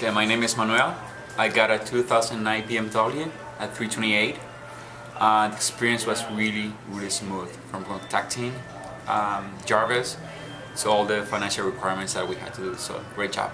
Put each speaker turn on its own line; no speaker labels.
Okay, my name is Manuel. I got a 2009 BMW at 328. Uh, the experience was really, really smooth from contacting um, Jarvis to all the financial requirements that we had to do. So great job.